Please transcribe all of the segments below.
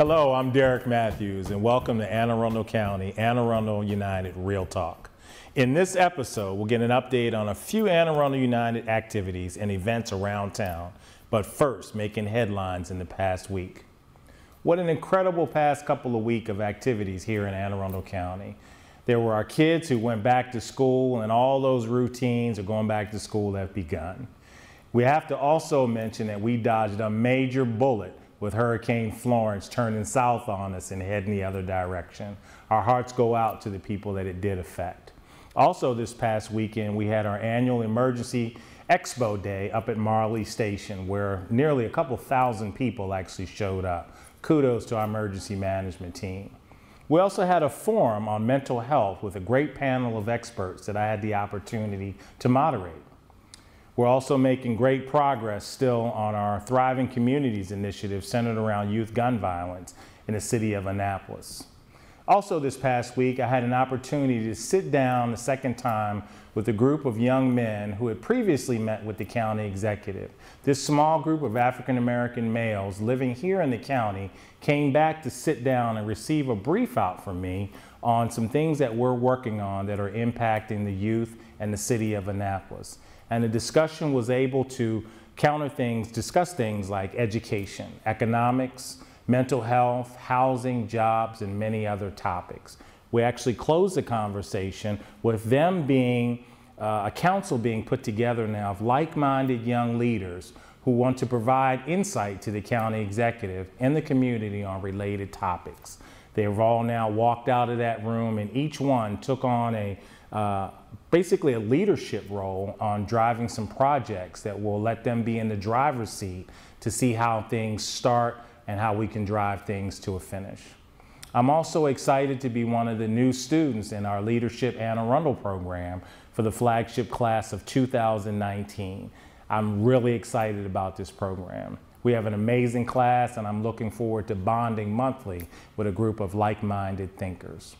Hello, I'm Derek Matthews, and welcome to Anne Arundel County, Anne Arundel United Real Talk. In this episode, we'll get an update on a few Anne Arundel United activities and events around town, but first, making headlines in the past week. What an incredible past couple of weeks of activities here in Anne Arundel County. There were our kids who went back to school, and all those routines of going back to school have begun. We have to also mention that we dodged a major bullet with Hurricane Florence turning south on us and heading the other direction. Our hearts go out to the people that it did affect. Also, this past weekend, we had our annual emergency expo day up at Marley Station, where nearly a couple thousand people actually showed up. Kudos to our emergency management team. We also had a forum on mental health with a great panel of experts that I had the opportunity to moderate. We're also making great progress still on our Thriving Communities initiative centered around youth gun violence in the city of Annapolis. Also this past week, I had an opportunity to sit down the second time with a group of young men who had previously met with the county executive. This small group of African American males living here in the county came back to sit down and receive a brief out from me on some things that we're working on that are impacting the youth and the city of Annapolis. And the discussion was able to counter things, discuss things like education, economics, mental health, housing, jobs, and many other topics. We actually closed the conversation with them being uh, a council being put together now of like-minded young leaders who want to provide insight to the county executive and the community on related topics. They have all now walked out of that room and each one took on a uh, basically a leadership role on driving some projects that will let them be in the driver's seat to see how things start and how we can drive things to a finish. I'm also excited to be one of the new students in our Leadership Anne Arundel program for the flagship class of 2019. I'm really excited about this program. We have an amazing class and I'm looking forward to bonding monthly with a group of like-minded thinkers.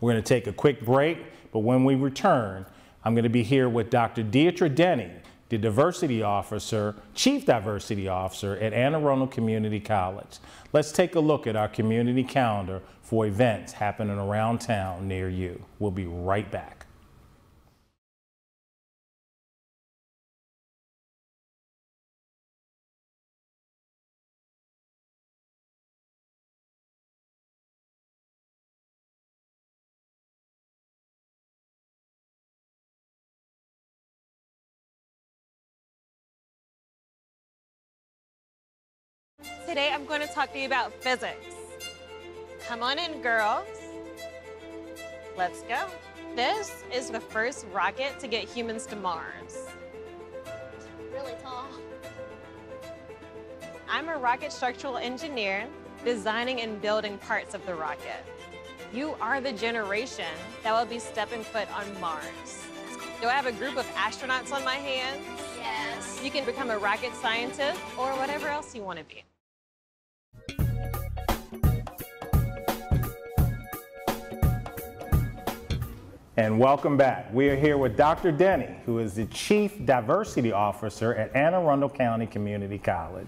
We're going to take a quick break, but when we return, I'm going to be here with Dr. Deidra Dennie, the diversity officer, chief diversity officer at Anne Arundel Community College. Let's take a look at our community calendar for events happening around town near you. We'll be right back. Today I'm going to talk to you about physics. Come on in, girls. Let's go. This is the first rocket to get humans to Mars. Really tall. I'm a rocket structural engineer designing and building parts of the rocket. You are the generation that will be stepping foot on Mars. Do I have a group of astronauts on my hands? Yes. You can become a rocket scientist or whatever else you want to be. And welcome back. We are here with Dr. Dennie, who is the Chief Diversity Officer at Anne Arundel County Community College.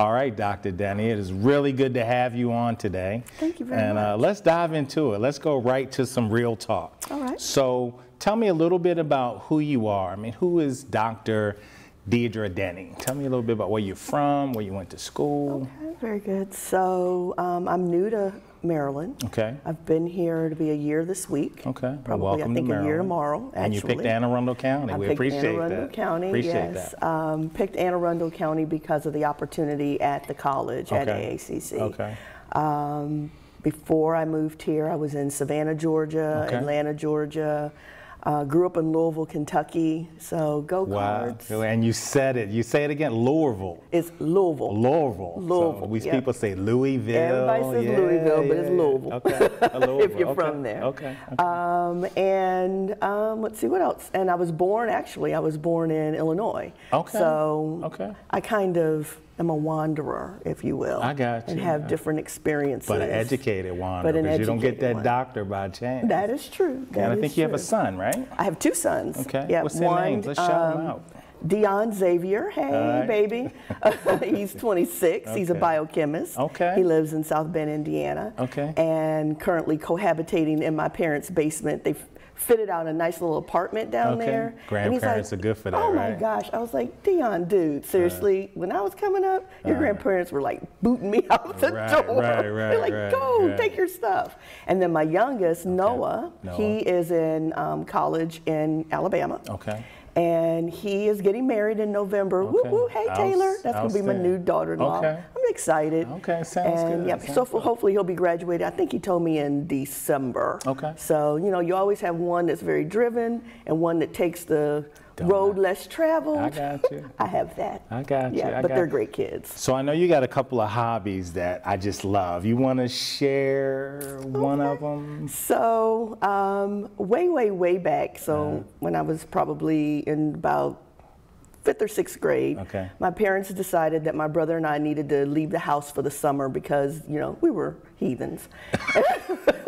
All right, Dr. Dennie, it is really good to have you on today. Thank you very and, much. And uh, let's dive into it. Let's go right to some real talk. All right. So tell me a little bit about who you are. I mean, who is Dr. Deidra Dennie? Tell me a little bit about where you're from, where you went to school. Okay, very good. So um, I'm new to Maryland. Okay. I've been here to be a year this week. Okay. Probably, welcome I think, a year tomorrow, actually. And you picked Anne Arundel County. I we picked appreciate Anne Arundel that. County, appreciate yes. that. Um, picked Anne Arundel County because of the opportunity at the college at AACC. Okay. Um, before I moved here, I was in Savannah, Georgia, Okay. Atlanta, Georgia. Uh, grew up in Louisville, Kentucky. So go Wow. Cards. And you said it. You say it again. Louisville. It's Louisville. Louisville. Louisville, So we yeah. people say Louisville. Everybody says Yeah, Louisville, but it's yeah, yeah. Louisville. Okay. Louisville. if you're okay. from there. Okay. okay. Um, and um, let's see what else. And I was born actually. I was born in Illinois. Okay. So Okay. I kind of am a wanderer, if you will. I got And you. have different experiences. but an educated wanderer. But an because you don't get that one. doctor by chance. That is true. and I think you have a son, right? I have two sons. Okay. Yeah, What's their one, names? Let's shout them um, out. Dion Xavier. Hey, Hi. baby. He's 26. He's a biochemist. Okay. He lives in South Bend, Indiana. Okay. And currently cohabitating in my parents' basement. They fitted out a nice little apartment down Okay. there. And he's Grandparents are good for that, Oh my right? gosh. I was like, Dion, dude, seriously, when I was coming up, your grandparents were like booting me out the Right, door. right, They're right, like, right, go, right. take your stuff. And then my youngest, Noah, Noah. he is in um, college in Alabama. Okay. And he is getting married in November. Woo Okay. woo, hey Outs- Taylor. That's going to be my new daughter-in-law. Okay. I'm excited. Okay, sounds and, good, Yep. sounds so good. hopefully he'll be graduated. I think he told me in December. Okay. So you know, you always have one that's very driven and one that takes the Don't road I- less traveled. I got you. I have that. I got you, Yeah, I but they're you. great kids. So I know you got a couple of hobbies that I just love. You want to share one of them? So, um, way, way, way back, so Uh-huh. when I was probably in about fifth or sixth grade, Okay. my parents decided that my brother and I needed to leave the house for the summer because, you know, we were heathens.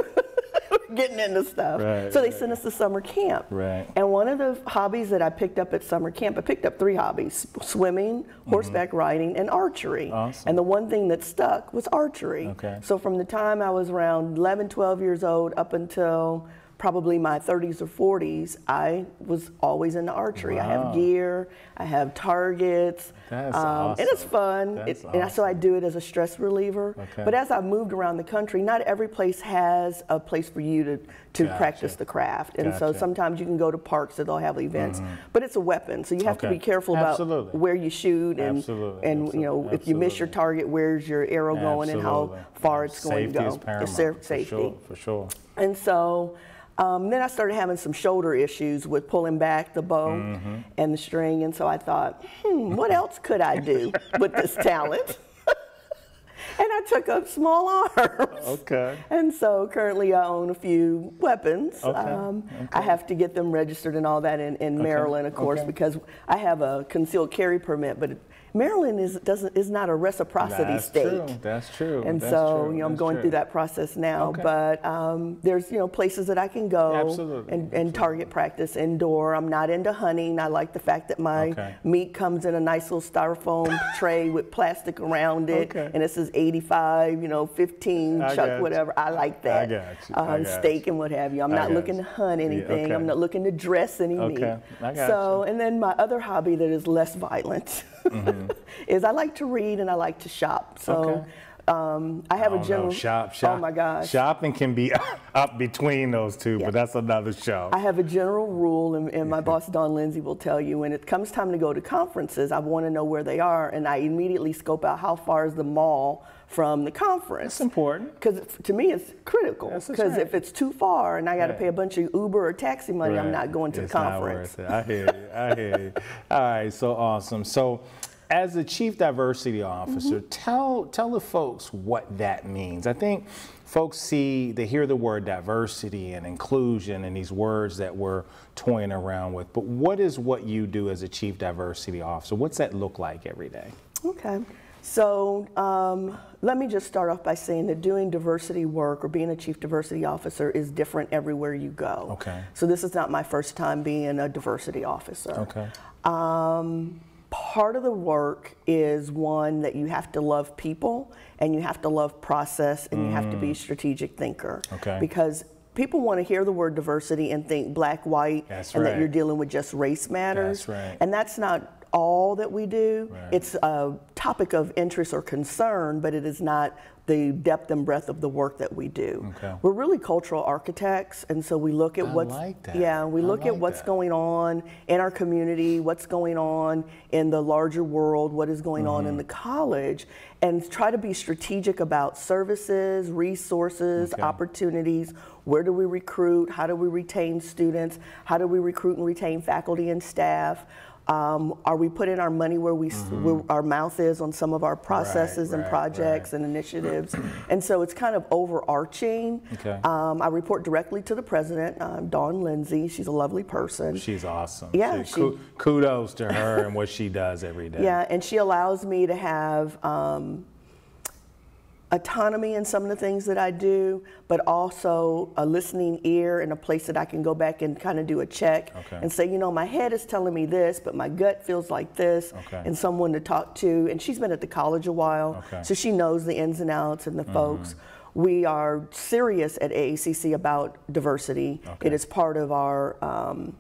Getting into stuff. Right, so they right. sent us to summer camp. Right. And one of the hobbies that I picked up at summer camp, I picked up three hobbies swimming, horseback riding, and archery. Mm-hmm. Awesome. And the one thing that stuck was archery. Okay. So from the time I was around 11, 12 years old up until probably my 30s or 40s, I was always into archery. I have gear, I have targets. That's and it's fun. It- and so I do it as a stress reliever. Okay. But as I moved around the country, not every place has a place for you to, to Gotcha. practice the craft. And so Gotcha. Mm-hmm. sometimes you can go to parks that they'll have events. But it's a weapon, so you have to be careful about Absolutely. where you shoot and, Absolutely, and you know, if you miss your target, where's your arrow going and how far it's going to go. is paramount. It's sa- for safety. Sure, for sure. And so um, then I started having some shoulder issues with pulling back the bow Mm-hmm. and the string. And so I thought, hmm, what else could I do with this talent? and I took up small arms. Okay. And so currently I own a few weapons. Okay, Um, I have to get them registered and all that in, in Maryland, of course, okay. because I have a concealed carry permit, but Maryland is doesn't is not a reciprocity That's state. true. That's true. And That's so, true. you know, I'm going true. through that process now. Okay. But um, there's, you know, places that I can go Absolutely, and, and target practice indoor. I'm not into hunting. I like the fact that my Okay. meat comes in a nice little styrofoam tray with plastic around it, Okay. and it says 85, you know, 15, I chuck whatever. you. I like that. I got you. I Um, got steak you. and what have you. I'm I not looking you. to hunt Yeah, anything. I'm not looking to dress any meat. I so, and then my other hobby that is less violent is I like to read and I like to shop. So. Mm-hmm. Okay. Um, I have I a general. know, shop, shop. Oh my gosh. Shopping can be up between those two, Yeah. but that's another show. I have a general rule, and, and my boss Dawn Lindsay will tell you when it comes time to go to conferences, I want to know where they are, and I immediately scope out how far is the mall from the conference. That's important. Because to me, it's critical. Because right. if it's too far and I got to Right. pay a bunch of Uber or taxi money, I'm not going to It's the conference. I hear you. I hear you. All right, so awesome. So, as the chief diversity officer, Mm-hmm. tell tell the folks what that means. I think folks see they hear the word diversity and inclusion and these words that we're toying around with. But what is what you do as a chief diversity officer? What's that look like every day? Okay. So um, let me just start off by saying that doing diversity work or being a chief diversity officer is different everywhere you go. Okay. So this is not my first time being a diversity officer. Okay. Um, part of the work is one that you have to love people and you have to love process and you have to be a strategic thinker. Mm. Okay. Because people want to hear the word diversity and think black, white, That's and right. that you're dealing with just race matters. That's right. And that's not all that we do. Right. It's a topic of interest or concern, but it is not the depth and breadth of the work that we do. Okay. We're really cultural architects, and so we look at I what's like yeah, we I look at what's that. going on in our community, what's going on in the larger world, what is going on Mm-hmm. in the college, and try to be strategic about services, resources, Okay. opportunities. Where do we recruit? How do we retain students? How do we recruit and retain faculty and staff? Um, are we putting our money where we s where our mouth is on some of our processes and Mm-hmm. right, projects right. and initiatives? and so it's kind of overarching. Okay. Um, I report directly to the president, um, Dawn Lindsay. She's a lovely person. She's awesome. Yeah, She- she- kudos to her and what she does every day. Yeah, and she allows me to have um, autonomy in some of the things that I do, but also a listening ear and a place that I can go back and kind of do a check Okay. and say, you know, my head is telling me this, but my gut feels like this, Okay. and someone to talk to. And she's been at the college a while, Okay. Mm-hmm. so she knows the ins and outs and the folks. We are serious at AACC about diversity. It is part of our um,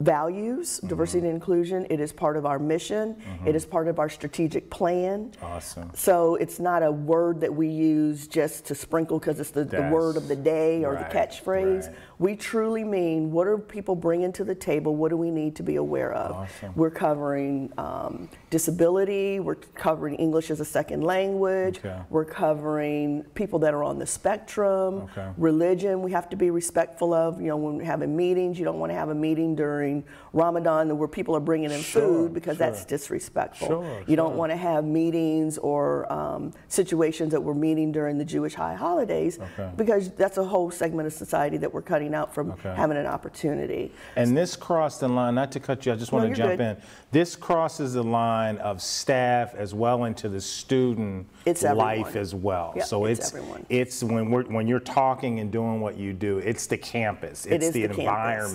values, mm-hmm. diversity and inclusion. It is part of our mission. It mm-hmm. is part of our strategic plan. Awesome. So it's not a word that we use just to sprinkle because it's the, the word of the day or right, the catchphrase. right. We truly mean what are people bringing to the table? What do we need to be aware of? Awesome. We're covering um, disability. We're covering English as a second language. Okay. We're covering people that are on the spectrum. Okay. Religion, we have to be respectful of. You know, when we're having meetings, you don't want to have a meeting during Ramadan where people are bringing in Sure, food because sure. that's disrespectful. Sure, you don't want to have meetings or um, situations that we're meeting during the Jewish high holidays Okay. because that's a whole segment of society that we're cutting out from Okay. having an opportunity. And this crossed the line, not to cut you, I just No, want to jump good. in. This crosses the line of staff as well into the student It's life everyone. as well. Yeah, so it's it's it's when we're when you're talking and doing what you do, it's the campus. It's is the, the campus.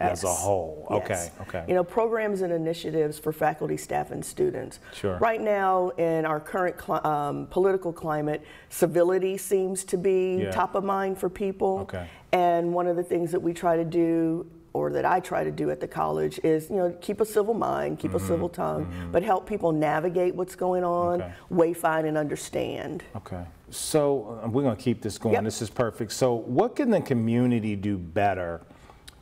As a whole. Okay, Yes. okay. You know, programs and initiatives for faculty, staff, and students. Sure. Right now, in our current cli- um, political climate, civility seems to be Yeah. top of mind for people. Okay. And one of the things that we try to do, or that I try to do at the college, is you know keep a civil mind, keep a civil tongue, but help people navigate what's going on, Mm-hmm. Okay. wayfind and understand. Okay. So uh, we're going to keep this going. Yep. This is perfect. So, what can the community do better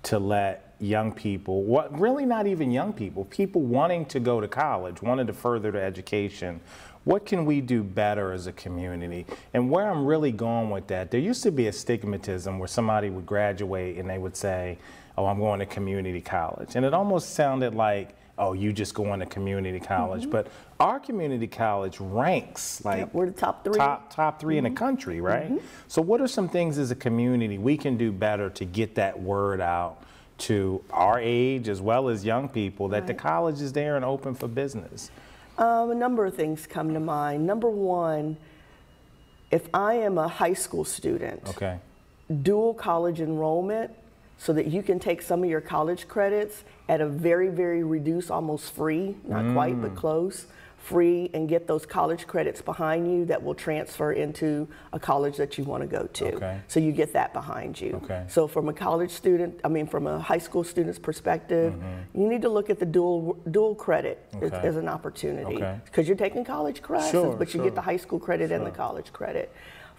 to let young people, what really not even young people, people wanting to go to college, wanting to further their education, what can we do better as a community? And where I'm really going with that, there used to be a stigmatism where somebody would graduate and they would say, Oh, I'm going to community college. And it almost sounded like, Oh, you just going to community college. Mm-hmm. But our community college ranks like Yep, we're the top three. top top 3 in the mm-hmm. country, right? Mm-hmm. So, what are some things as a community we can do better to get that word out to our age as well as young people that the college is there and open for business? Um, a number of things come to mind. Number one, if I am a high school student, Okay. dual college enrollment so that you can take some of your college credits at a very, very reduced, almost free, not quite, Mm. but close, free, and get those college credits behind you that will transfer into a college that you want to go to. Okay. So you get that behind you. Okay. So from a college student, I mean, from a high school student's perspective, you need to look at the dual dual credit as, Mm-hmm. Okay. as an opportunity Okay. because you're taking college classes, Sure, but you sure. get the high school credit and the college credit.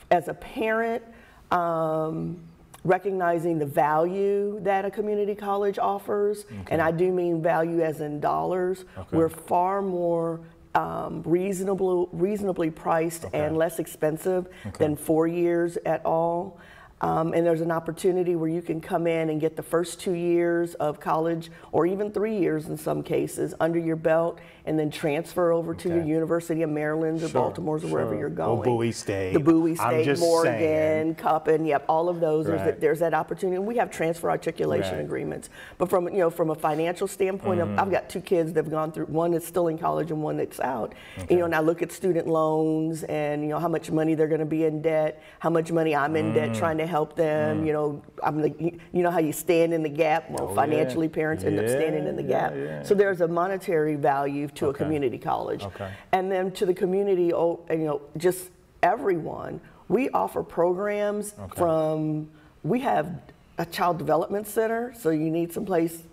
As a parent, um, recognizing the value that a community college offers, and I do mean value as in dollars, Okay. we're far more um, reasonable, reasonably priced Okay. and less expensive than four years at all. Um, and there's an opportunity where you can come in and get the first two years of college, or even three years in some cases, under your belt, and then transfer over to the University of Maryland or Sure, Baltimore's or wherever you're going. Bowie State. The Bowie I'm State, just Morgan, saying. Coppin, yep, all of those. There's, Right. that, there's that opportunity. We have transfer articulation Right. agreements. But from you know from a financial standpoint, Mm-hmm. I've got two kids that have gone through. One that's still in college and one that's out. You know, and I look at student loans and you know how much money they're going to be in debt, how much money I'm in Mm. debt trying to help them. Mm. You know, I'm like you know how you stand in the gap. Well, Oh, yeah. financially, parents end up standing in the Yeah, gap. yeah, So there's a monetary value to a community college. Okay. And then to the community, oh, and, you know, just everyone, we offer programs Okay. from, we have a child development center, so you need some place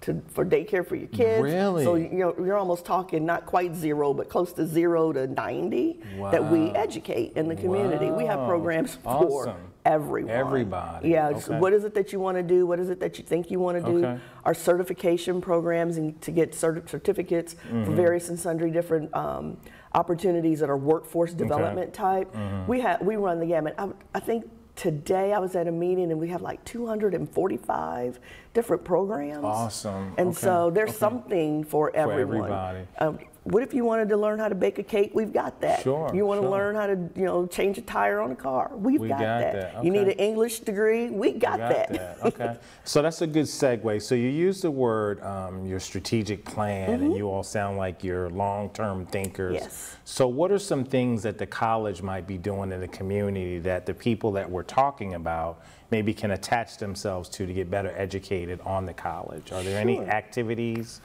to, for daycare for your kids. Really? So you know, you're almost talking not quite zero, but close to zero to 90 that we educate in the community. We have Wow. programs for Awesome. Everyone. Everybody. Yeah. Okay. What is it that you want to do? What is it that you think you want to do? Okay. Our certification programs and to get certi- certificates Mm-hmm. for various and sundry different um, opportunities that are workforce development type. Mm-hmm. We have we run the gamut. I, I think today I was at a meeting and we have like 245 different programs. Awesome. And Okay. so there's Okay. something for everyone. everybody. Um, what if you wanted to learn how to bake a cake? We've got that. Sure, You want to learn how to, you know, change a tire on a car? We've We got, got that. that, You need an English degree? We got, Got that. that. Okay. so that's a good segue. So you use the word um, your strategic plan, and you all sound like you're long-term thinkers. Mm-hmm. Yes. So what are some things that the college might be doing in the community that the people that we're talking about maybe can attach themselves to to get better educated on the college? Are there any activities?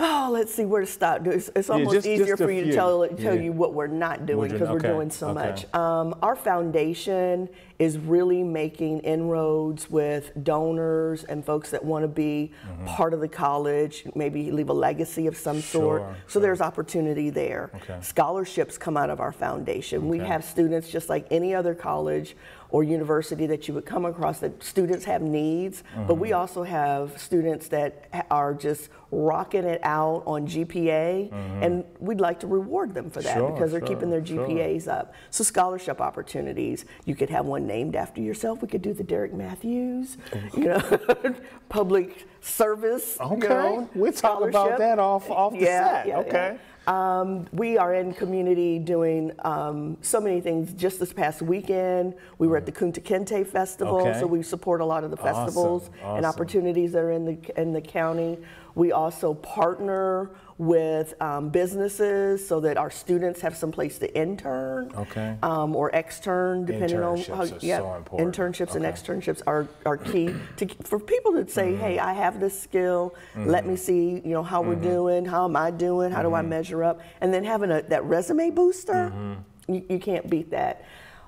Oh, let's see where to stop. It's, it's almost just- easier just for you few. to tell, tell Yeah. you what we're not doing because we're okay, doing so okay. much. Um, our foundation is really making inroads with donors and folks that want to be part of the college, maybe leave a legacy of some sort. Mm-hmm. So sure. there's opportunity there. Okay. Scholarships come out of our foundation. We have students just like any other college or university that you would come across that students have needs, but we Mm-hmm. also have students that are just rocking it out on GPA, and we'd like to reward them for that Mm-hmm. Sure, because they're sure, keeping their sure. GPAs up. So scholarship opportunities, you could have one named after yourself. We could do the Derek Matthews, you know, public service. you Okay. know, We'll talk about that off- off the Yeah, set. yeah, Okay. yeah. Um, we are in community doing um, so many things. Just this past weekend, we were at the Kunta Kinte Festival, Okay. so we support a lot of the Awesome, festivals and opportunities that are in the in the county. We also partner with um, businesses so that our students have some place to intern Okay. um, or extern, depending on how. Internships are so important. Internships and externships are, are key to, for people to say, Mm-hmm. hey, I have this skill. Let me see, you know, how we're doing. How am I doing? How do Mm-hmm. I measure up? And then having a, that resume booster, Mm-hmm. you, you can't beat that.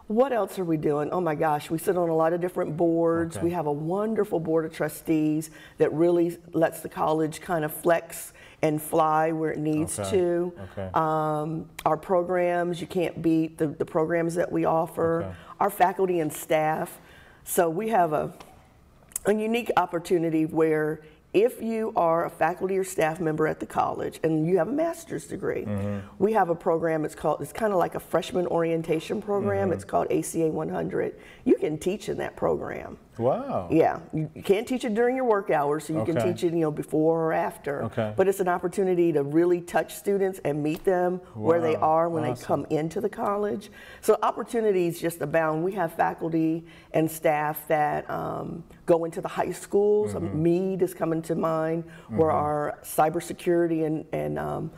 What else are we doing? Oh my gosh, we sit on a lot of different boards. Okay. We have a wonderful board of trustees that really lets the college kind of flex and fly where it needs Okay, to. okay. Um, our programs, you can't beat the, the programs that we offer. Okay. Our faculty and staff. So we have a, a unique opportunity where if you are a faculty or staff member at the college and you have a master's degree, Mm-hmm. we have a program. It's called. It's kind of like a freshman orientation program. Mm-hmm. It's called ACA 100. You can teach in that program. Wow. Yeah, you you can't teach it during your work hours, so you can teach it, you know, before or after. Okay. But it's an opportunity to really touch students and meet them where they are when awesome. they come into the college. So opportunities just abound. We have faculty and staff that um, go into the high schools. Um, Mm-hmm. Meade is coming to mind, where our cybersecurity and, and um,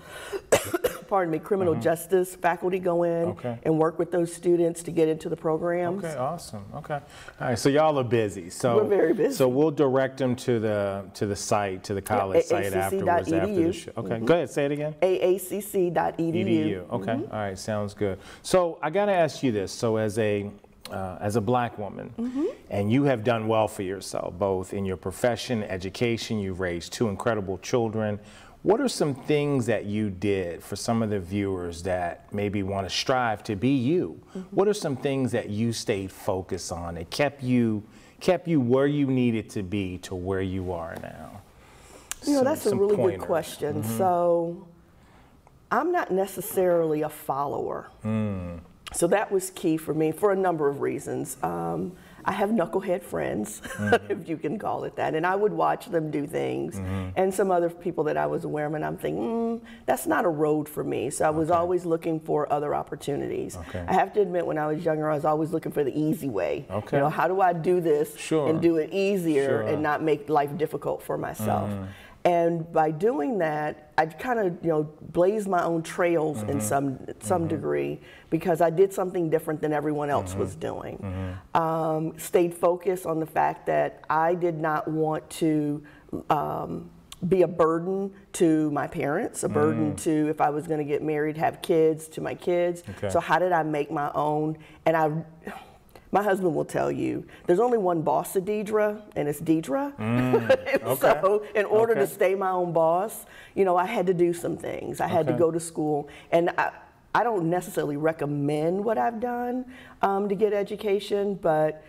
pardon me, criminal justice faculty go in Mm-hmm. Okay. and work with those students to get into the programs. Okay, awesome. Okay. All right, so y'all are busy. So We're very busy. So we'll direct them to the to the site, to the college site afterwards after the show. Okay, go ahead, say it again. aacc.edu. EDU. Okay. All right. Sounds good. So I got to ask you this. So as a uh, as a black woman, mm-hmm. and you have done well for yourself, both in your profession, education. You've raised two incredible children. What are some things that you did for some of the viewers that maybe want to strive to be you? Mm-hmm. What are some things that you stayed focused on that kept you kept you where you needed to be to where you are now? You know, Some- that's a really pointers. good question. Mm-hmm. So, I'm not necessarily a follower. Mm. So, that was key for me for a number of reasons. Um, I have knucklehead friends, if you can call it that, and I would watch them do things. And some other people that I was aware of, and I'm thinking, mm, that's not a road for me. So, I was always looking for other opportunities. Okay. I have to admit, when I was younger, I was always looking for the easy way. Okay. You know, how do I do this Sure. and do it easier Sure. and not make life difficult for myself? And by doing that, I kind of you know blazed my own trails in mm-hmm. some some mm-hmm. degree because I did something different than everyone else mm-hmm. was doing. Um, stayed focused on the fact that I did not want to. Um, be a burden to my parents, a burden mm. to if I was going to get married, have kids, to my kids. Okay. So how did I make my own? And I, my husband will tell you, there's only one boss to Deidra, and it's Deidra. And So in order to stay my own boss, you know, I had to do some things. I had to go to school, and I, I don't necessarily recommend what I've done um, to get education, but.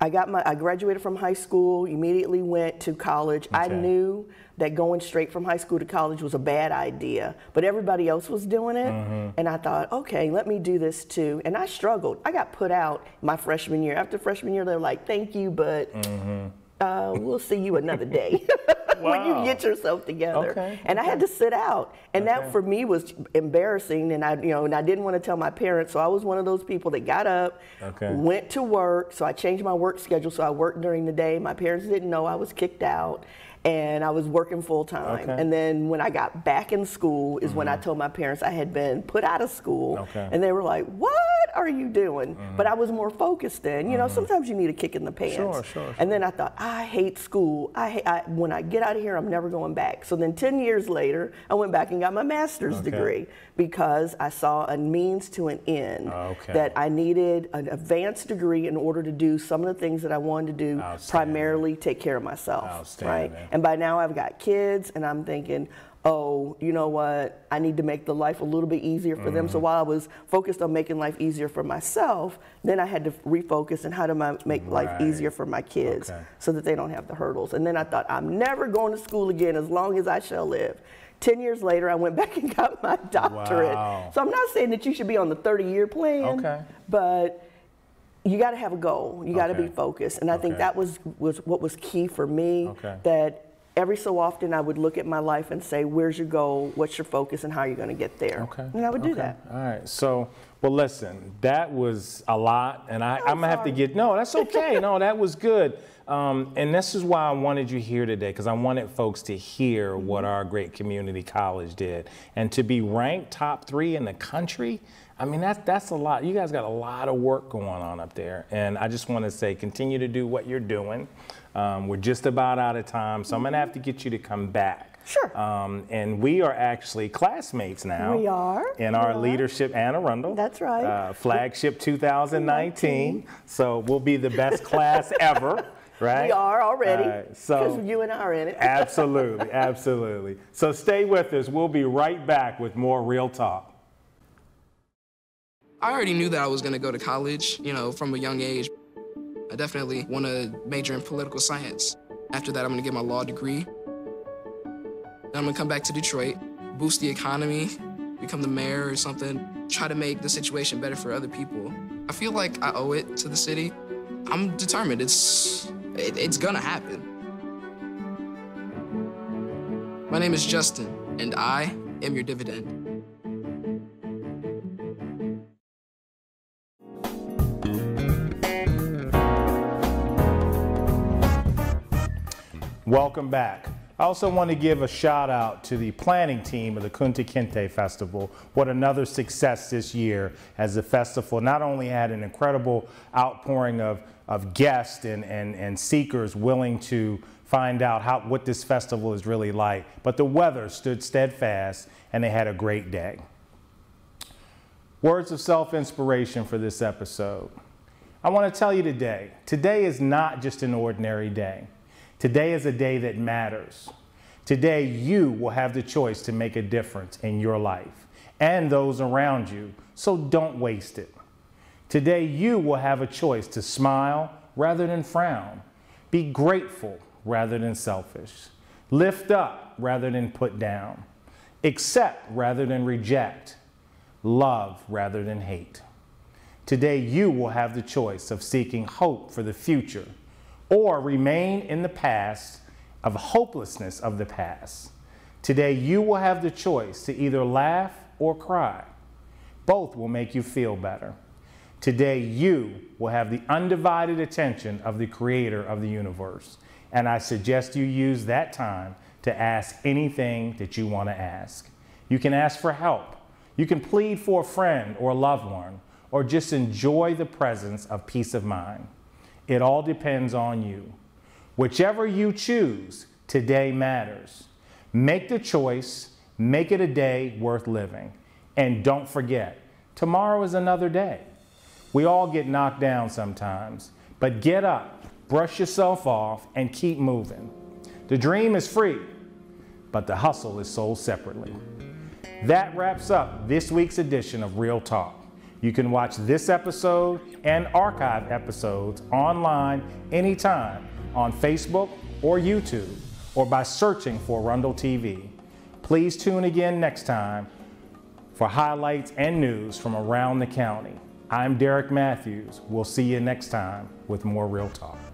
I got my I graduated from high school, immediately went to college. I knew that going straight from high school to college was a bad idea, but everybody else was doing it. Mm-hmm. And I thought, okay, let me do this too. And I struggled. I got put out my freshman year. After freshman year, they're like, thank you, but Mm-hmm. uh, we'll see you another day. when you get yourself together. Okay, And I had to sit out, and Okay. that for me was embarrassing. And I, you know, and I didn't want to tell my parents, so I was one of those people that got up, Okay. went to work. So I changed my work schedule, so I worked during the day. My parents didn't know I was kicked out. And I was working full time. Okay. And then when I got back in school is when I told my parents I had been put out of school. Mm-hmm. Okay. Mm-hmm. And they were like, What are you doing? Mm-hmm. But I was more focused then. You know, mm-hmm. sometimes you need a kick in the pants. Sure, sure, And then I thought, I hate school. I, hate, I when I get out of here, I'm never going back. So then 10 years later, I went back and got my master's Okay. degree because I saw a means to an end. Okay. That I needed an advanced degree in order to do some of the things that I wanted to do, primarily take care of myself. Right. And by now I've got kids, and I'm thinking, oh, you know what? I need to make the life a little bit easier for them. Mm-hmm. So while I was focused on making life easier for myself, then I had to refocus on how to ma- make life Right. easier for my kids Okay. so that they don't have the hurdles. And then I thought, I'm never going to school again as long as I shall live. 10 years later, I went back and got my doctorate. Wow. So I'm not saying that you should be on the 30 year plan, Okay. but you got to have a goal. You got to Okay. be focused. And I think that was, was what was key for me. Okay. That every so often I would look at my life and say, where's your goal? What's your focus? And how are you going to get there? Okay. And I would do that. All right. So, well, listen, that was a lot, and I, I'm gonna have to get. No, that's okay. no, that was good. Um, and this is why I wanted you here today, because I wanted folks to hear what our great community college did, and to be ranked top three in the country. I mean, that's that's a lot. You guys got a lot of work going on up there, and I just want to say, continue to do what you're doing. Um, we're just about out of time, so I'm gonna have to get you to come back. Sure. Um, and we are actually classmates now. We are. In our are. leadership, Anne Arundel. That's right. Uh, flagship 2019. So we'll be the best class ever, right? We are already. All right, Because so you and I are in it. absolutely, absolutely. So stay with us. We'll be right back with more real talk. I already knew that I was gonna go to college, you know, from a young age. I definitely want to major in political science. After that, I'm gonna get my law degree. Then I'm gonna come back to Detroit, boost the economy, become the mayor or something, try to make the situation better for other people. I feel like I owe it to the city. I'm determined. It's it, it's gonna happen. My name is Justin, and I am your dividend. Welcome back. I also want to give a shout out to the planning team of the Kunta Kinte Festival. What another success this year as the festival not only had an incredible outpouring of, of guests and, and, and seekers willing to find out how, what this festival is really like, but the weather stood steadfast and they had a great day. Words of self inspiration for this episode. I want to tell you today today is not just an ordinary day. Today is a day that matters. Today, you will have the choice to make a difference in your life and those around you, so don't waste it. Today, you will have a choice to smile rather than frown, be grateful rather than selfish, lift up rather than put down, accept rather than reject, love rather than hate. Today, you will have the choice of seeking hope for the future or remain in the past of hopelessness of the past. Today, you will have the choice to either laugh or cry. Both will make you feel better. Today, you will have the undivided attention of the creator of the universe. And I suggest you use that time to ask anything that you want to ask. You can ask for help. You can plead for a friend or a loved one, or just enjoy the presence of peace of mind. It all depends on you. Whichever you choose, today matters. Make the choice, make it a day worth living. And don't forget, tomorrow is another day. We all get knocked down sometimes, but get up, brush yourself off, and keep moving. The dream is free, but the hustle is sold separately. That wraps up this week's edition of Real Talk. You can watch this episode and archive episodes online anytime on Facebook or YouTube or by searching for Rundle TV. Please tune again next time for highlights and news from around the county. I'm Derek Matthews. We'll see you next time with more Real Talk.